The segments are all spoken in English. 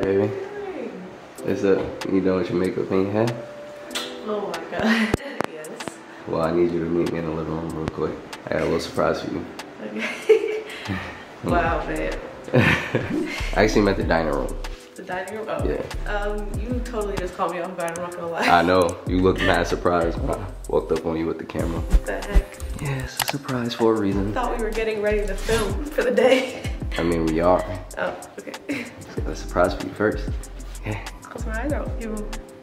baby. Is it you done with your makeup in your head? Oh my god. yes. Well, I need you to meet me in the living room real quick. I got a little surprise for you. Okay. wow, babe. I actually meant the dining room. The dining room? Oh. Yeah. Um, you totally just caught me off guard, I'm not gonna lie. I know, you looked mad surprised when I walked up on you with the camera. What the heck? Yeah, it's a surprise for a reason. I Thought we were getting ready to film for the day. I mean, we are. Oh, okay. Got a surprise for you first. Yeah. Close my eyes out. You.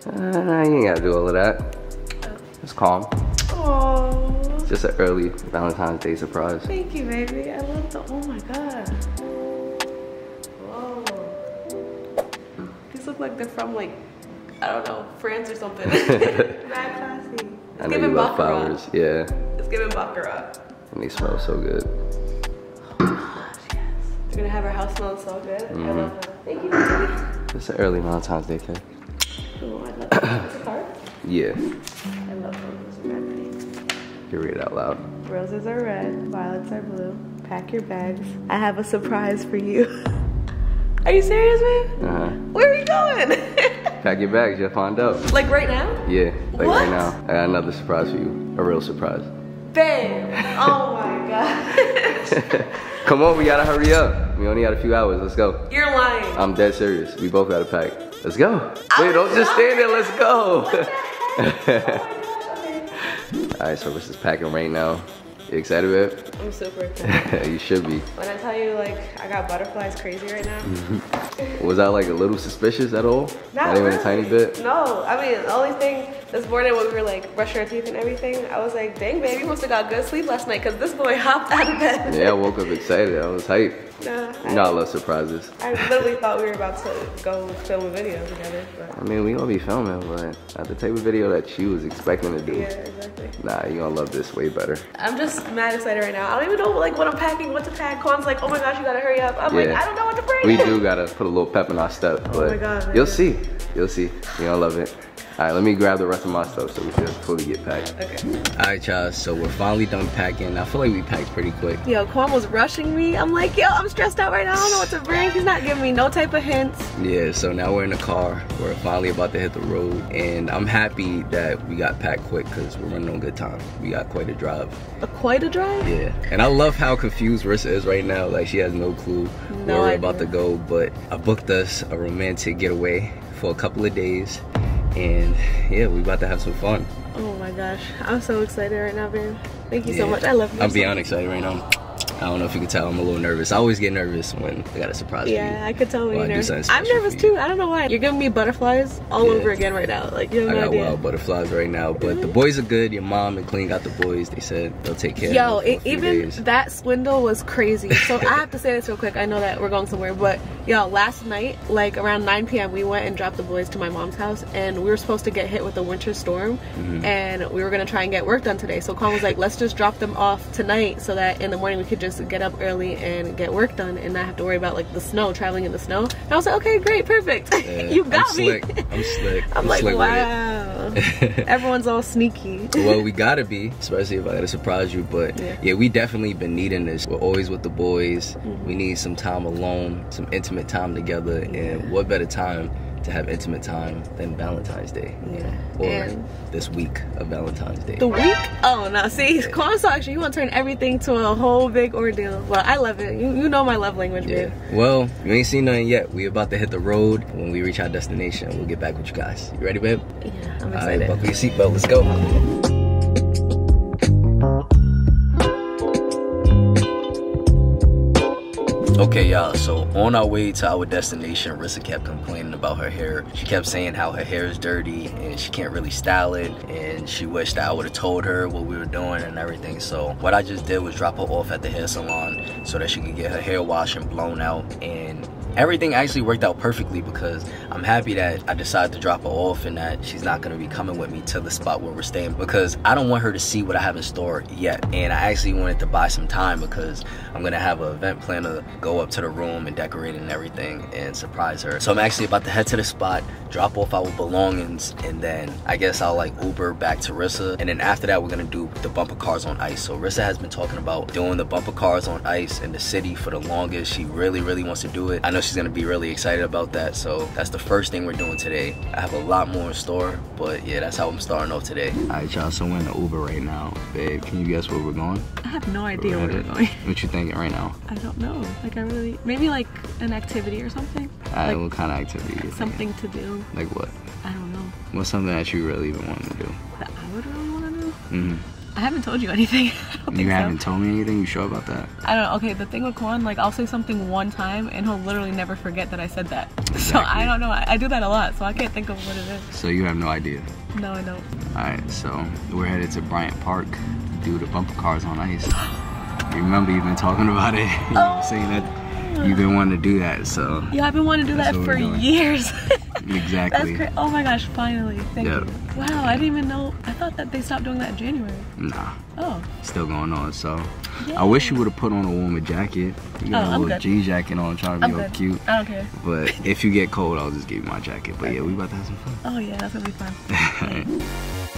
Uh, you ain't gotta do all of that. Oh. It's calm. Oh. Just an early Valentine's Day surprise. Thank you, baby. I love the. Oh my god. Whoa. These look like they're from like, I don't know, France or something. Mad classy. It's I know giving you love baccarat. flowers. Yeah, It's giving baccarat. and they smell so good. oh Gosh, yes. You're gonna have our house smelling so good. Mm-hmm. love that. Thank you. It's an early Valentine's Day cake. Oh, I love that. It's a card. Yeah, I love roses are red. you read it out loud. Roses are red, violets are blue. Pack your bags. I have a surprise for you. Are you serious, man? Uh huh. Where are you going? Pack your bags, you'll find out. like right now? Yeah, like What? right now. I got another surprise for you. A real surprise. Bam! Oh my god. Come on, we gotta hurry up. We only got a few hours. Let's go. You're lying. I'm dead serious. We both gotta pack. Let's go. Wait, don't just stand there. Let's go. All right, so this is packing right now. You excited, babe? I'm super excited. you should be. When I tell you, like, I got butterflies crazy right now. Was that like a little suspicious at all? Not even a tiny bit? No, I mean, the only thing this morning when we were like brushing our teeth and everything, I was like, dang, baby, must have got good sleep last night because this boy hopped out of bed. Yeah, I woke up excited. I was hyped. Nah, You know I love surprises. I literally thought we were about to go film a video together, but I mean, we gonna be filming, but not the type of video that she was expecting to do. yeah, exactly. Nah, you gonna love this way better. I'm just mad excited right now. I don't even know like what I'm packing, what to pack. Quan's like, oh my gosh, you gotta hurry up. I'm like, I don't know what to bring. We do gotta put a little pep in our step, oh but Oh my God, you'll see. You'll see. You gonna love it. All right, let me grab the rest of my stuff so we can fully get packed. Okay. All right, y'all. So we're finally done packing. I feel like we packed pretty quick. Yo, Quan was rushing me. I'm like, yo, I'm stressed out right now. I don't know what to bring. He's not giving me no type of hints. Yeah. So now we're in the car. We're finally about to hit the road, and I'm happy that we got packed quick because we're running on good time. We got quite a drive. A quite a drive? Yeah. And I love how confused Rissa is right now. Like she has no clue No where we're about to go. But I booked us a romantic getaway for a couple of days. And yeah, we about to have some fun. Oh my gosh. I'm so excited right now, babe. Thank you so much. I love you. I'm so beyond excited right now. I don't know if you can tell I'm a little nervous. I always get nervous when I got a surprise Yeah, I could tell when you're nervous. I'm nervous too. I don't know why. You're giving me butterflies all Yeah. over again right now. Like you have you. I no got idea. wild butterflies right now, but the boys are good. Your mom and Clean got the boys. They said they'll take care Yo, of them for it, even days. that swindle was crazy. So I have to say this real quick. I know that we're going somewhere, but yo, last night, like around 9 p.m., we went and dropped the boys to my mom's house, and we were supposed to get hit with a winter storm, Mm-hmm. and we were gonna try and get work done today. So Quan was like, "Let's just drop them off tonight, so that in the morning we could just get up early and get work done, and not have to worry about like the snow, traveling in the snow." And I was like, "Okay, great, perfect. Yeah, you got I'm me." Slick. I'm slick. I'm like, slick wow. Everyone's all sneaky. well, we gotta be, especially if I gotta surprise you. But Yeah. yeah. we definitely been needing this. We're always with the boys. Mm-hmm. We need some time alone, some intimate time together. And what better time to have intimate time than Valentine's Day? Yeah. Or And- this week of Valentine's Day. The week? Oh no, see, so actually you want to turn everything to a whole big ordeal. Well, I love it. You, you know my love language, yeah. babe. Well, you ain't seen nothing yet. We about to hit the road. When we reach our destination, we'll get back with you guys. You ready, babe? Yeah, I'm All right, buckle your seatbelt. Let's go. Okay, y'all, so on our way to our destination, Rissa kept complaining about her hair. She kept saying how her hair is dirty and she can't really style it, and she wished I would have told her what we were doing and everything. So, what I just did was drop her off at the hair salon so that she could get her hair washed and blown out. And everything actually worked out perfectly because I'm happy that I decided to drop her off and that she's not gonna be coming with me to the spot where we're staying because I don't want her to see what I have in store yet. And I actually wanted to buy some time because I'm gonna have an event planner go up to the room and decorate and everything and surprise her. So I'm actually about to head to the spot, drop off our belongings, and then I guess I'll like Uber back to Rissa. And then after that, we're gonna do the bumper cars on ice. So Rissa has been talking about doing the bumper cars on ice in the city for the longest. She really, really wants to do it. I know she's gonna be really excited about that. So that's the first thing we're doing today. I have a lot more in store, but yeah, that's how I'm starting off today. All right, y'all. So we're in the Uber right now, babe. Can you guess where we're going? I have no idea where Where we're going. What you thinking right now? I don't know. Like I really maybe like an activity or something. All right, Like what kind of activity? You thinking? something to do. Like what? I don't know. What's something that you really even want to do? That I would really want to do. hmm I haven't told you anything. You think so. haven't told me anything. You sure about that? I don't know. Okay, the thing with Quan, like I'll say something one time and he'll literally never forget that I said that. So I don't know. I, I do that a lot, so I can't think of what it is. So you have no idea. No, I don't. All right, so we're headed to Bryant Park to do the bumper cars on ice. You remember you've been talking about it. you were saying that you've been wanting to do that. So Yeah, I've been wanting to do that for years. exactly. That's great. Oh my gosh, finally. Thank Yep. you. Wow, I didn't even know. I thought that they stopped doing that in January. Nah, Oh, still going on. So. I wish you would have put on a warmer jacket. You got Oh, a little. G jacket on, trying to I'm be all good. cute. I don't care. But if you get cold, I'll just give you my jacket. But yeah, we about to have some fun. Oh yeah, that's gonna be fun.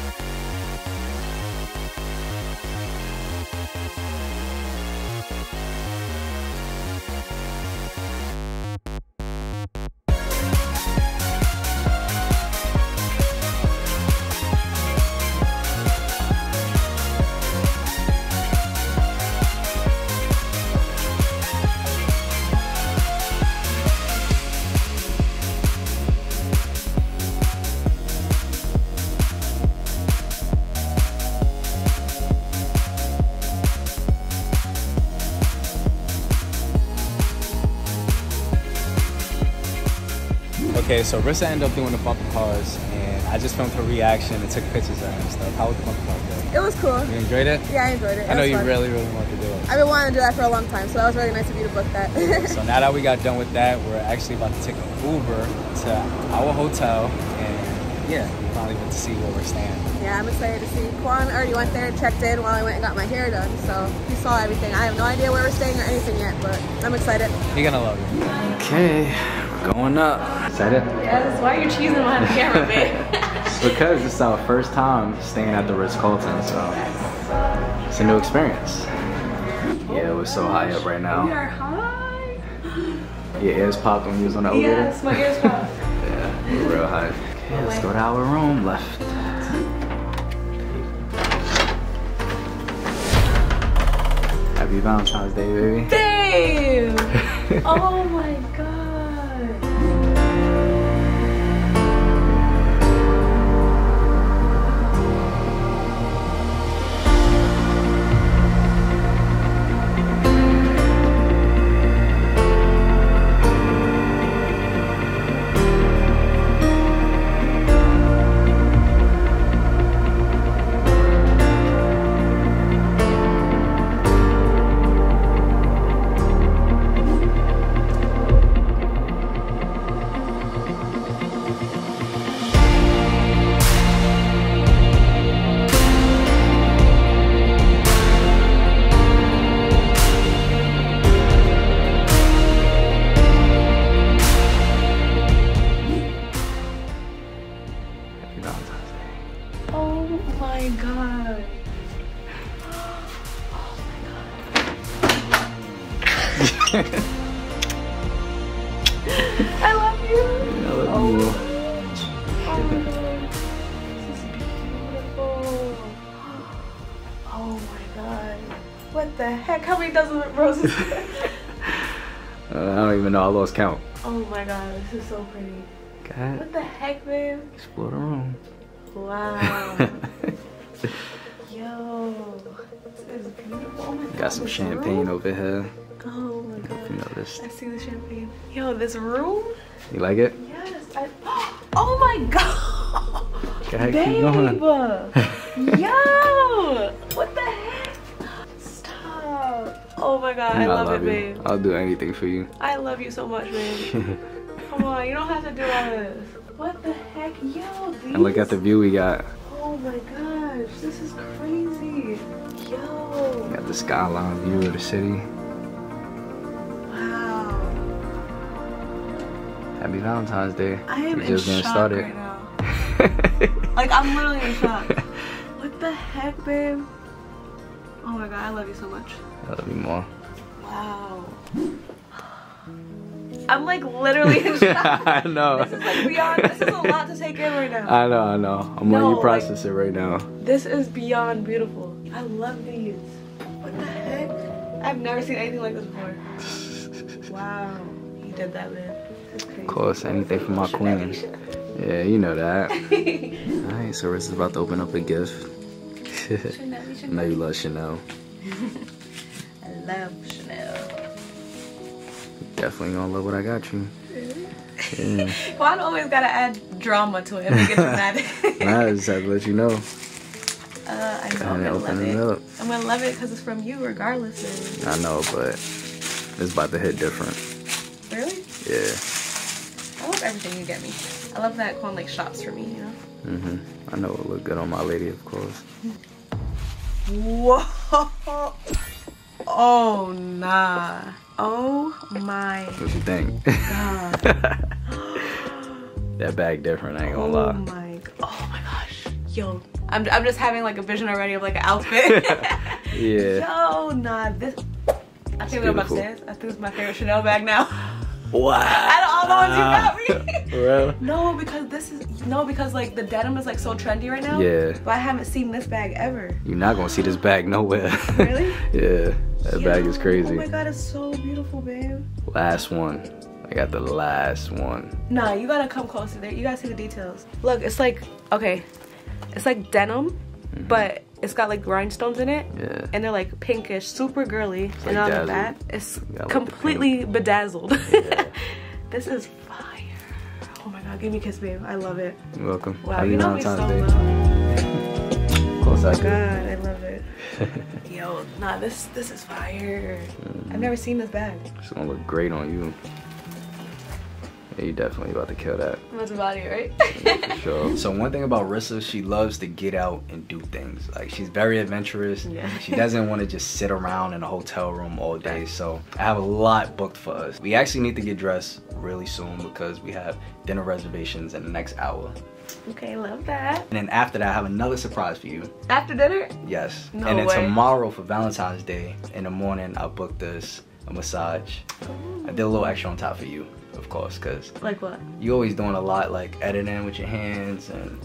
Okay, so Rissa ended up doing the bumper cars, and I just filmed her reaction and took pictures of her and stuff. How was the bumper cars? Though? It was cool. You enjoyed it? Yeah, I enjoyed it. It I know you fun. really, really wanted to do it. I've been wanting to do that for a long time, so that was really nice of you to book that. So now that we got done with that, we're actually about to take an Uber to our hotel, and yeah, we finally get to see where we're staying. yeah, I'm excited to see. Quan already went there and checked in while I went and got my hair done, so he saw everything. I have no idea where we're staying or anything yet, but I'm excited. You're gonna love it. Okay, we're going up. Excited? Yes. Why are you cheesing behind the camera, man? Because it's our first time staying at the Ritz Carlton, so it's a new experience. Yeah, we're so high up right now. we now. are high. Your ears popped when you was on the elevator? Yes, my ears popped. Yeah, we're real high. Okay, let's go to our room left. Happy Valentine's Day, baby. Babe. oh my god. I love you. I love Oh. you. Oh my god. This is beautiful. Oh my god. What the heck? How many dozen roses? Uh, I don't even know. I lost count. oh my god, this is so pretty. Go ahead. What the heck, babe? Explore the room. Wow. Yo. This is beautiful. Oh my god. Got some champagne room? over here. Oh my If you god. noticed. I see the champagne. Yo, this room? You like it? Yes. I, oh my god. Go ahead, Babe. Yo. What the heck? Stop. Oh my god. I, love, it, you. babe. I'll do anything for you. I love you so much, babe. Come on. You don't have to do all this. What the heck? Yo, these. And look at the view we got. Oh my gosh. This is crazy. Yo. Got the skyline view of the city. Happy Valentine's Day. I am in just getting shock right now. Like I'm literally in shock. what the heck, babe? Oh my god, I love you so much. I love you more. Wow. I'm like literally in shock. I know. This is like beyond. This is a lot to take in right now. I know, I know. I'm No, letting you like- process it right now. This is beyond beautiful. I love these. What the heck? I've never seen anything like this before. Wow, You did that, man. Of course, anything for my queen. Yeah, you know that. Alright, so Riss is about to open up a gift. I know you love Chanel. I love Chanel. Definitely gonna love what I got you. Yeah. Quan always gotta add drama to it get dramatic. I just have to let you know. Uh, I know I'm gonna open love it up. I'm gonna love it because it's from you, regardless. I know, but it's about to hit different. Really? Yeah. Love everything you get me. I love that Quan like shops for me. You know. Mm-hmm. I know it'll look good on my lady, of course. Whoa! Oh nah! Oh my What you think? god! that bag different, I ain't gonna Oh lie. my! Oh my gosh! Yo, I'm I'm just having like a vision already of like an outfit. Yeah. Yo, nah, this. I think we're beautiful. upstairs. I think it's my favorite Chanel bag now. Wow. Out of all the ones you got me. No, because this is no, because like the denim is like so trendy right now. Yeah. But I haven't seen this bag ever. You're not gonna see this bag nowhere. Really? yeah. That bag is crazy. Oh my god, it's so beautiful, babe. Last one. I got the last one. Nah, you gotta come closer there. You gotta see the details. Look, it's like okay, it's like denim, mm-hmm. but it's got like rhinestones in it, Yeah. and they're like pinkish, super girly. and like on the back, it's like completely bedazzled. Yeah. this is fire. Oh my god, give me a kiss, babe. I love it. You're welcome. Wow, How you know me Valentine's so Day? well. Close Oh do. god, I love it. Yo, nah, this this is fire. Mm-hmm. I've never seen this bag. It's gonna look great on you. Yeah, you definitely about to kill that. That's about it, right? For sure. So one thing about Rissa, she loves to get out and do things. Like she's very adventurous. Yeah. She doesn't want to just sit around in a hotel room all day. So I have a lot booked for us. We actually need to get dressed really soon because we have dinner reservations in the next hour. okay, love that. And then after that, I have another surprise for you. After dinner? Yes. No and then way. tomorrow for Valentine's Day in the morning, I booked this a massage. I did a little extra on top for you, of course, because Like what? you always doing a lot like editing with your hands and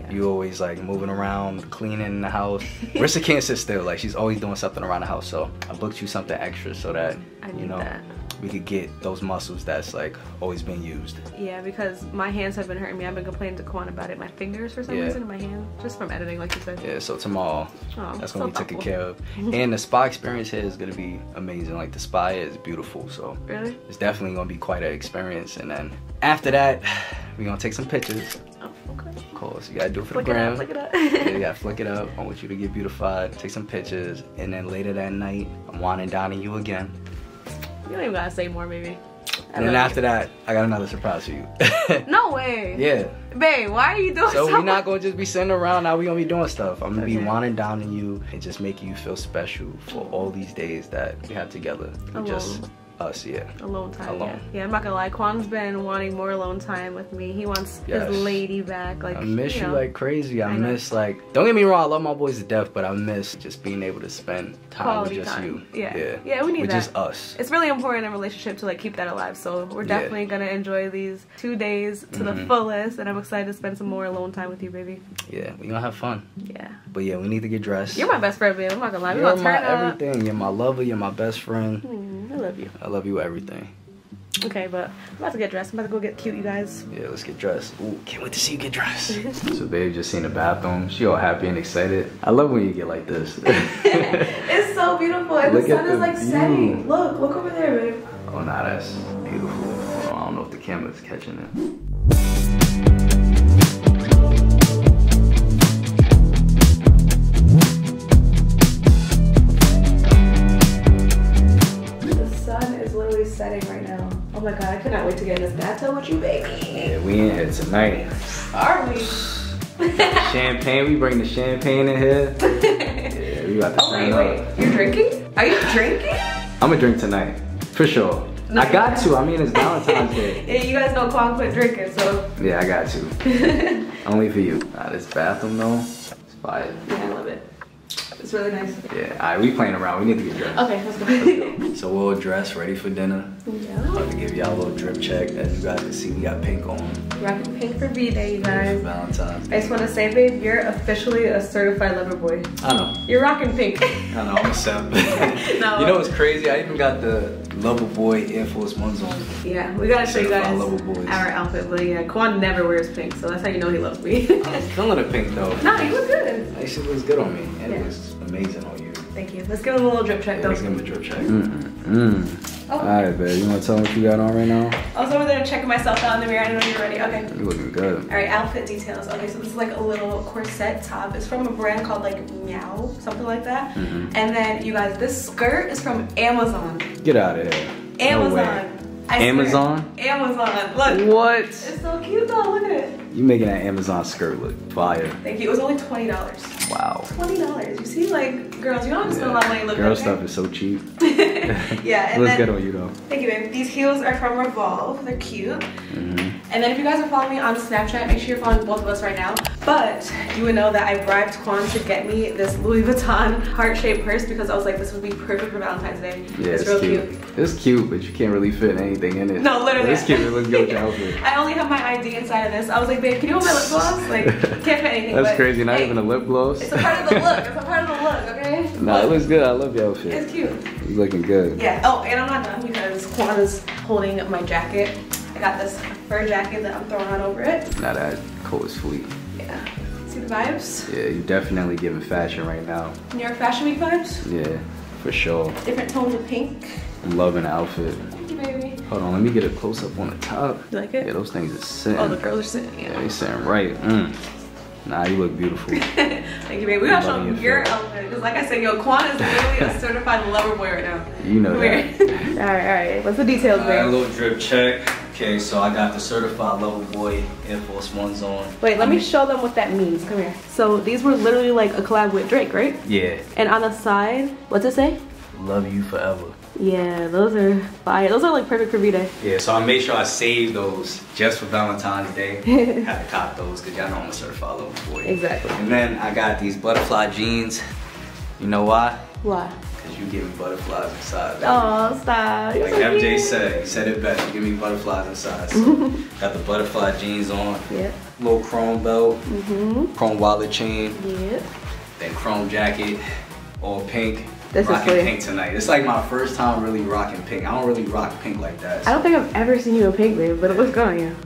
Yeah. you always like moving around, cleaning the house. Rissa can't sit still, like she's always doing something around the house. So I booked you something extra so that I you know that. We could get those muscles that's like always been used. Yeah, because my hands have been hurting me. I've been complaining to Quan about it. My fingers, for some Yeah. reason, in my hand, just from editing, like you said. Yeah, so tomorrow Oh, that's so gonna be taken care of. And the spa experience here is gonna be amazing. Like the spa is beautiful, so Really? it's definitely gonna be quite an experience. And then after that, we're gonna take some pictures. Oh, okay. Of course, you gotta do it for Flick the it gram. up, flick it up. yeah, you gotta flick it up. I want you to get beautified, take some pictures, and then later that night, I'm winding down on you again. You don't even gotta say more, baby. And then after that, I got another surprise for you. No way. yeah. Babe, why are you doing So so we're not gonna just be sitting around. Now we gonna be doing stuff. I'm gonna be Okay. winding down on you and just making you feel special for all these days that we have together. Oh, just Alone. Us, yeah. Alone time. Alone. Yeah. yeah, I'm not gonna lie. Quan's been wanting more alone time with me. He wants Yes. his lady back. Like I miss you know. like crazy. I, I know. miss like don't get me wrong, I love my boys to death, but I miss just being able to spend time Quality with just time. you. Yeah. Yeah. Yeah, we need with that. just us. It's really important in a relationship to like keep that alive. So we're Yeah. definitely gonna enjoy these two days to the Mhm. fullest, and I'm excited to spend some more alone time with you, baby. Yeah, we gonna have fun. Yeah. But yeah, we need to get dressed. You're my best friend, babe. I'm not gonna lie. We're You're gonna my turn up. everything. You're my lover. You're my best friend. Mm, I love you. I love you everything. Okay, but I'm about to get dressed. I'm about to go get cute, you guys. Yeah, let's get dressed. Ooh, can't wait to see you get dressed. so babe just seen the bathroom. She all happy and excited. I love when you get like this. it's so beautiful, and Look the at sun the is like view. setting. Look, look over there, babe. oh nah, that's beautiful. Hold I don't know if the camera's catching it. To get in this bathtub with you, baby. Yeah, we in here tonight. Are we? champagne, we bring the champagne in here. Yeah, we about to Oh wait, wait. up. You're drinking? Are you drinking? I'm gonna drink tonight. For sure. No. I got to. I mean, it's Valentine's Day. Yeah, you guys know Quan quit drinking, so Yeah, I got to. Only for you. Nah, this bathroom though, it's fire. yeah, I love it. It's really nice. Yeah, all right, we playing around. We need to get dressed. Okay, let's go. So we'll dress, ready for dinner. yeah. About to give y'all a little drip check. As you guys can see, we got pink on Rocking pink for B-Day, you for guys. Valentine's. I just want to say, babe, you're officially a certified lover boy. I know. You're rocking pink. I know, I'm a simp. No. You know what's crazy? I even got the Lover Boy Air Force Ones on. yeah, we gotta show you guys our outfit, but yeah, Quan never wears pink, so that's how you know he loves me. I'm feeling the pink though. nah, you look good. That shit looks good on me. And Yeah. it looks amazing on you. Thank you. Let's give him a little drip check, Yeah, though. let's give him a drip check. Mm. Oh. All right, babe. You want to tell them what you got on right now? I was over there checking myself out in the mirror. I didn't know you were ready. Okay. You looking good. All right, outfit details. Okay, so this is like a little corset top. It's from a brand called like Meow, something like that. Mm-hmm. And then you guys, this skirt is from Amazon. Get out of here. Amazon. way. I swear. Amazon? Amazon. Look. What? It's so cute though. Look at it. You making that Amazon skirt look fire. Thank you. It was only twenty dollars. Wow. Twenty dollars. You see, like girls, you don't have to spend a lot of money looking. Girl stuff is so cheap. yeah, and looks good on you though. thank you, babe. These heels are from Revolve. They're cute. Mm-hmm. And then if you guys are following me on Snapchat, make sure you're following both of us right now. But you would know that I bribed Quan to get me this Louis Vuitton heart-shaped purse because I was like, this would be perfect for Valentine's Day. Yeah, it's, it's, real cute. cute. It's cute, but you can't really fit anything in it. No, literally. But It's cute. It looks good with your outfit. I only have my ID inside of this. I was like, babe, can you hold my lip gloss? Like, can't fit anything. That's crazy. Not hey, even a lip gloss. It's a part of the look. It's a part of the look, okay? Nah, it looks good. I love your outfit. It's cute. You looking good. Yeah. Oh, and I'm not done because Quan is holding my jacket. I got this fur jacket that I'm throwing on over it. Now that coat is sweet. Yeah. See the vibes? Yeah, you're definitely giving fashion right now. New York Fashion Week vibes? Yeah, for sure. Different tones of pink. I'm loving the outfit. Thank you, baby. Hold on, let me get a close up on the top. You like it? Yeah, those things are sitting. Oh, the girls are sitting. Yeah, Yeah. they sitting right. Mm. Nah, you look beautiful. Thank you, baby. We gotta show them your your outfit. Because, like I said, yo, Quan is literally a certified lover boy right now. You know Weird. that. all right, all right. What's the details, All right, a little drip check. Okay, so I got the certified Lover Boy Air Force Ones on. Wait, let me show them what that means. Come here. So these were literally like a collab with Drake, right? Yeah, And on the side, what's it say? love you forever. Yeah, those are fire. Those are like perfect for V-Day. Yeah, so I made sure I saved those just for Valentine's Day. Had to cop those because y'all know I'm a certified Lover Boy. Exactly. And then I got these butterfly jeans. You know why? Why? Because you give me butterflies inside. Oh, stop. Like so MJ cute. said, he said it best. You give me butterflies inside. So got the butterfly jeans on, Yep. little chrome belt, Mm-hmm. chrome wallet chain, Yep. then chrome jacket, all pink. This is rocking clear. pink tonight. It's like my first time really rocking pink. I don't really rock pink like that. I don't think I've ever seen you in pink, babe, but it looks good on you.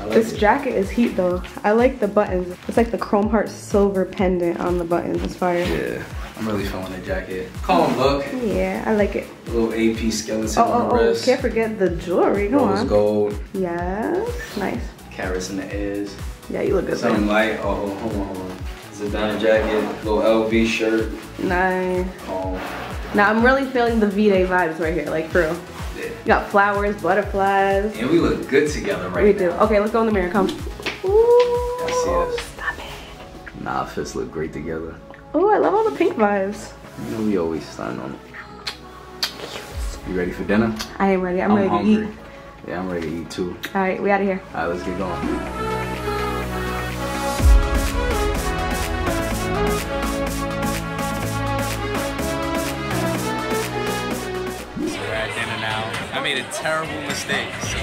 Like This it. jacket is heat though. I like the buttons. It's like the chrome heart silver pendant on the buttons. It's fire. Yeah, I'm really feeling the jacket. Calm look, Yeah, I like it. little AP skeleton Oh, on oh, the oh, wrist. can't forget the jewelry. Come Rose on. gold, Yes, nice. carats in the ears. Yeah, you look good. Something light. Oh, hold on, hold on. Savannah jacket, little LV shirt. Nice. Um, Now I'm really feeling the V-Day vibes right here, like for real. yeah. You got flowers, butterflies. And we look good together right we now. do. Okay, let's go in the mirror. Come. See Ooh, us? stop it. Nah, fits look great together. Oh, I love all the pink vibes. You know we always stun on. it. You ready for dinner? I am ready. I'm, I'm ready hungry. to eat. Yeah, I'm ready to eat too. All right, we out of here. All right, let's get going. Made a terrible mistake. So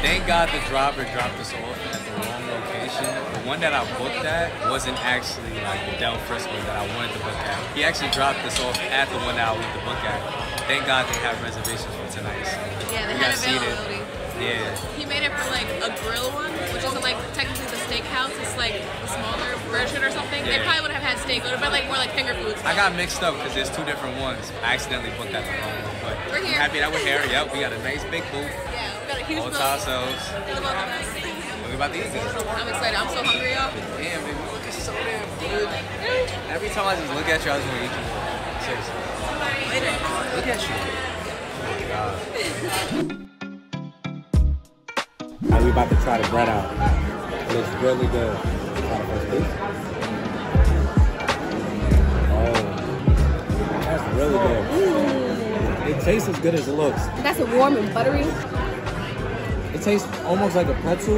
thank God the driver dropped us off at the wrong location. The one that I booked at wasn't actually like the Del Frisco that I wanted to book at. He actually dropped us off at the one that I wanted to book at. Thank God they have reservations for tonight. So Yeah, they we had got seated. availability. Yeah. He made it for like a grill one, which isn't like technically the steakhouse. It's like a smaller version or something. They probably would have had steak. It would have been like more like finger foods. I got mixed up because there's two different ones. I accidentally booked that the wrong one, but We're I'm happy that we're here. Yep, we got a nice big booth Yeah, we got a huge all to bill. ourselves. About that. We about to eat. I'm excited. I'm so hungry, y'all. Damn, baby, you looking so damn good. Every time I just look at you, I just want to eat you. Seriously. Later. Look at you. Oh my God. Now we about to try the bread out. Looks really good. Try the first piece. Oh, that's really good. Mm. It tastes as good as it looks. That's a warm and buttery. It tastes almost like a pretzel,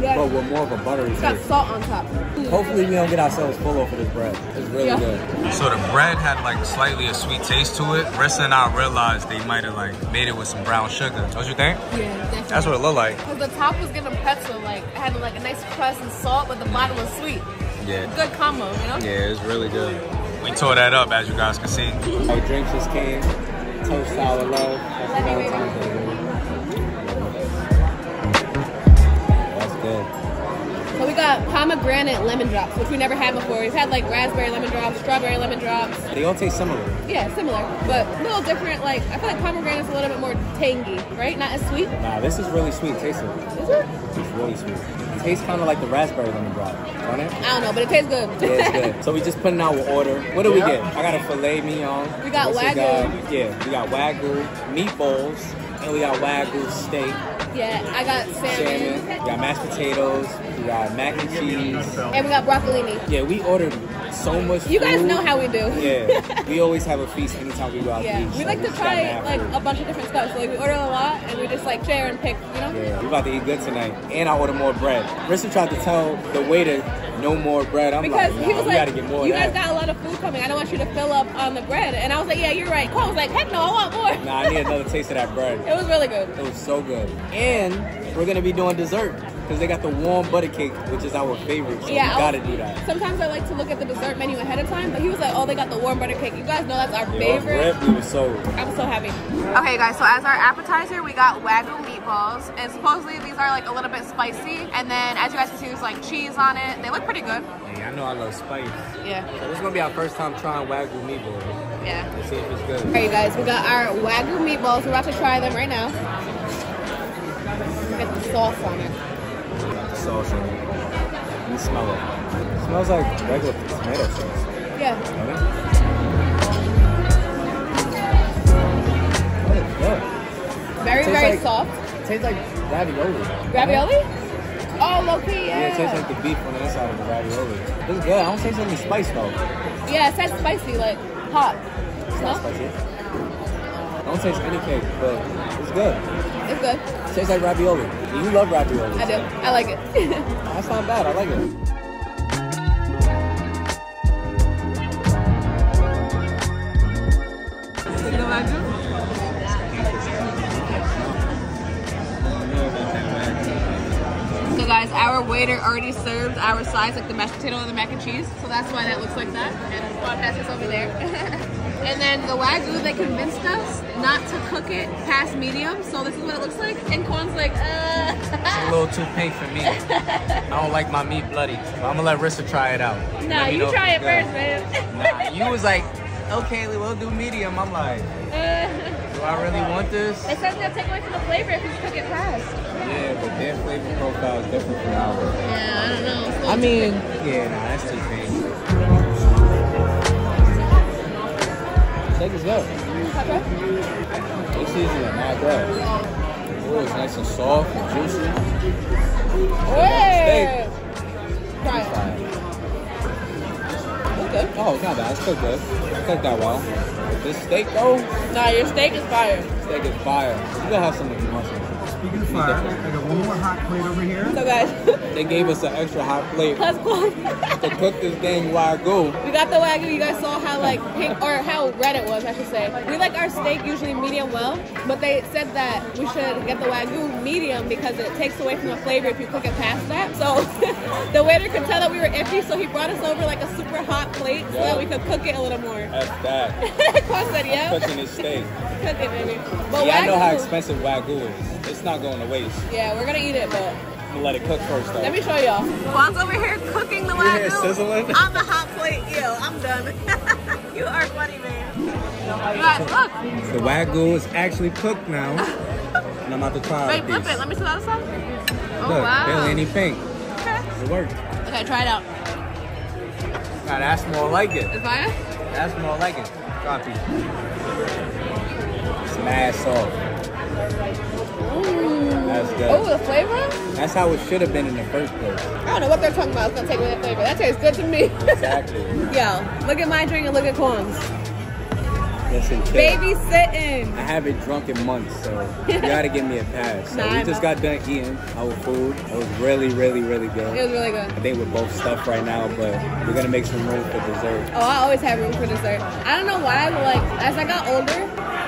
Yeah. but with more of a buttery It's got salt on top. Hopefully, we don't get ourselves full off of this bread. It's really Yeah. good. So the bread had like slightly a sweet taste to it. Rissa and I realized they might have like made it with some brown sugar. Don't you think? Yeah, definitely. That's what it looked like. Because the top was getting pretzel, like it had like a nice crust and salt, but the bottom was sweet. Yeah. Good combo, you know? Yeah, it's really good. We tore that up as you guys can see. Our drink just came. Toast sour love. That's good. So we got pomegranate lemon drops, which we never had before. We've had like raspberry lemon drops, strawberry lemon drops. They all taste similar. Yeah, similar, but a little different. Like I feel like pomegranate is a little bit more tangy, right? Not as sweet. Nah, this is really sweet. Taste it. Is it? It's really sweet. It tastes kind of like the raspberry lemon drop, don't it? I don't know, but it tastes good. Yeah, it's good. So we just putting out an order. What do we get? I got a filet mignon. We got What's Wagyu. got? Yeah, we got wagyu meatballs, and we got wagyu steak, yeah, I got salmon, salmon. Got mashed potatoes. We got mac and cheese. and we got broccolini. Yeah, we ordered so much. You guys food. know how we do. Yeah, we always have a feast anytime we go out Yeah, to eat. we so like to try like food. a bunch of different stuff. So like we order a lot and we just like share and pick, you know? Yeah, we about to eat good tonight, and I ordered more bread. Rissa tried to tell the waiter no more bread. I'm Because like, he was we like, gotta get more you guys got a lot of food coming. I don't want you to fill up on the bread. And I was like, yeah, you're right. Cole was like, heck no, I want more. Nah, I need another taste of that bread. It was really good. It was so good. And we're gonna be doing dessert because they got the warm butter cake, which is our favorite. So Yeah, we gotta was- do that. Sometimes I like to look at the dessert menu ahead of time, but he was like, oh, they got the warm butter cake. You guys know that's our Yeah, favorite. rip, we were sold. I'm so happy. Okay, guys, so as our appetizer, we got Wagyu meatballs. And supposedly these are like a little bit spicy. And then as you guys can see, there's like cheese on it. They look pretty good. Yeah, I know I love spice. Yeah, So this is gonna be our first time trying wagyu meatballs. yeah. Let's see if it's good. Alright, you guys, we got our Wagyu meatballs. We're about to try them right now. Get the sauce on it. Got the sauce in it. You smell it. It smells like regular tomato sauce. Yeah. Don't it? It's good. Very, very like- soft. It tastes like ravioli. Ravioli? Oh, low key, Yeah, yeah. it tastes like the beef on the inside of the ravioli. It's good. I don't taste any spice though. Yeah, it says spicy, like hot. It's not spicy. I don't taste any cake, but it's good. It's good. Tastes like ravioli. You love ravioli. I do. I like it. That's not bad. I like it. So guys, our waiter already served our sides, like the mashed potato and the mac and cheese. So that's why that looks like that. And Quan has this over there. and then the wagyu, they convinced us not to cook it past medium. So this is what it looks like. And Quan's like, uh. It's a little too pink for me. I don't like my meat bloody. But I'm gonna let Rissa try it out. nah, you try it good. first, man. Nah, you was like, okay, we'll do medium. I'm like, do I really want this? it says they'll take away from the flavor if you cook it fast. Yeah, but their flavor profile is different from ours. Yeah, I don't know. I mean, yeah, nah, that's too pink. Steak is good. thick. This season is not good. Oh, it's nice and soft and juicy. Wait. Try it. Fine. It's good. Oh, it's not bad. It's cooked good. It's cooked that well. This steak though, Nah, your steak is fire. steak is fire. You gotta have some if you want some. Speaking of fire, I got one more hot plate over here. So guys, They gave us an extra hot plate to cook this dang wagyu. We got the wagyu. You guys saw how like pink or how red it was, I should say. We like our steak usually medium well, but they said that we should get the wagyu medium because it takes away from the flavor if you cook it past that. So the waiter could tell that we were iffy, so he brought us over like a super hot plate so that we could cook it a little more. F that. Quan said, yeah, Cooking this steak. cook it, baby. But Yeah, I know how expensive wagyu is. It's not going to waste. Yeah, we're gonna eat it, but I'm gonna let it cook first though. let me show y'all. Quan's over here cooking the You hear it wagyu sizzling? on the hot plate. Ew, I'm done. you are funny, man. Guys, look. The wagyu is actually cooked now. and I'm about to try Wait, flip it. Let me see the other side. Oh, Look, wow. barely any pink. Okay. It worked. Okay, try it out. Nah, that's more like it. Is fire? That's more like it. Try a piece. That's how it should have been in the first place. I don't know what they're talking about. It's gonna take away the flavor. That tastes good to me. Exactly. Yo, look at my drink and look at Quan's. Listen, chill. Babysitting. I haven't drunk in months, so you gotta give me a pass. So Nah, we I just got done eating our food. It was really, really, really good. It was really good. I think we're both stuffed right now, but we're gonna make some room for dessert. Oh, I always have room for dessert. I don't know why, but like as I got older,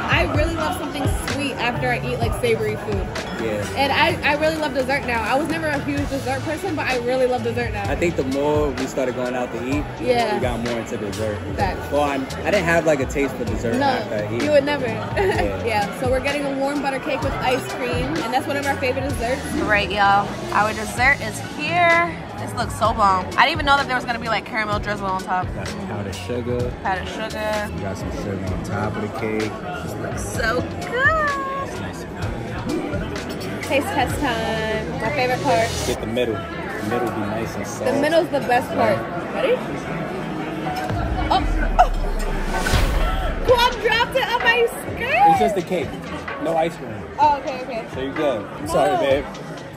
I really love something sweet after I eat like savory food. Yeah. And I, I really love dessert now. I was never a huge dessert person, but I really love dessert now. I think the more we started going out to eat, Yeah. we got more into dessert. Facts. Well, I'm, I didn't have like a taste for dessert after I No, eat. you would never. Yeah. yeah. so we're getting a warm butter cake with ice cream, and that's one of our favorite desserts. Right, y'all. Our dessert is here. Looks so bomb. I didn't even know that there was gonna be like caramel drizzle on top. Got some powdered sugar. Powdered sugar. We got some sugar on top of the cake. This looks so good. It's nice Taste test time. My favorite part. Get the middle. The middle be nice and soft. The middle's the best part. Ready? Oh! oh. Dropped it on my skirt. It's just the cake. No ice cream. Oh, okay, okay. So you're good. I'm sorry, babe.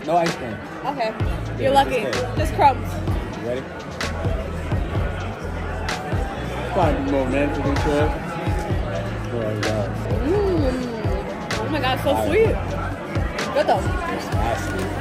No ice cream. Okay. Yeah, You're lucky. Just crumbs. You ready? Find the more romantic and shit. Oh, God. Mmm. Oh my god, so sweet. Good though.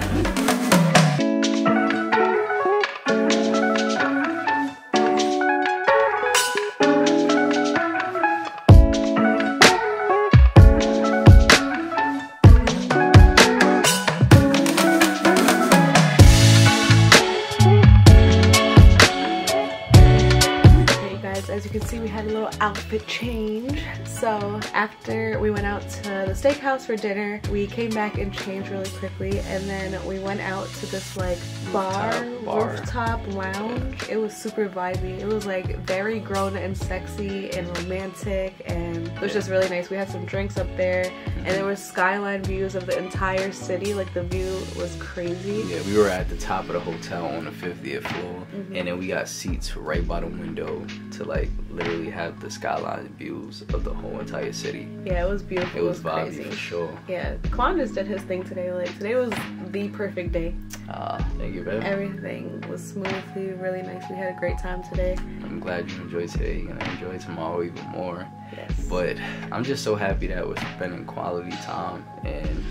Outfit change. So after we went out to the steakhouse for dinner, we came back and changed really quickly, and then we went out to this like bar, Rooftop bar. rooftop lounge. It was super vibey. It was like very grown and sexy and romantic, and it was just really nice. We had some drinks up there, and there was skyline views of the entire city. Like the view was crazy. Yeah, we were at the top of the hotel on the 50th floor, Mm-hmm. and then we got seats right by the window to like literally have the skyline views of the whole entire city. Yeah, it was beautiful. It was vibey crazy. for sure. Yeah, Quan just did his thing today. Like today was the perfect day. Uh, thank you, babe. Everything was smoothly, really nice. We had a great time today. I'm glad you enjoyed today. You're gonna enjoy tomorrow even more. Yes. But I'm just so happy that we're spending quality time and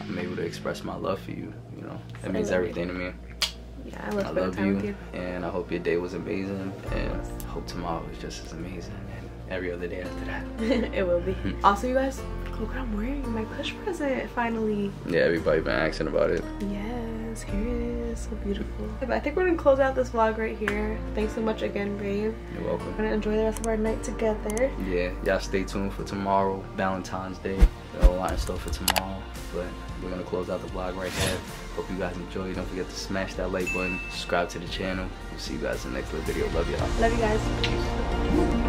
I'm able to express my love for you. You know, that means everything to me. Yeah, I love I love time with you, you. and I hope your day was amazing, and hope tomorrow is just as amazing, and every other day after that. it will be. Hmm. also, you guys, look what I'm wearing. My push present, finally. Yeah, everybody been asking about it. Yes, here it is. So beautiful. But I think we're gonna close out this vlog right here. Thanks so much again, babe. You're welcome. We're gonna enjoy the rest of our night together. Yeah, y'all stay tuned for tomorrow, Valentine's Day. Lot in store for tomorrow, but we're gonna close out the vlog right here. Hope you guys enjoy. Don't forget to smash that like button, subscribe to the channel. We'll see you guys in the next little video. Love y'all. Love you guys.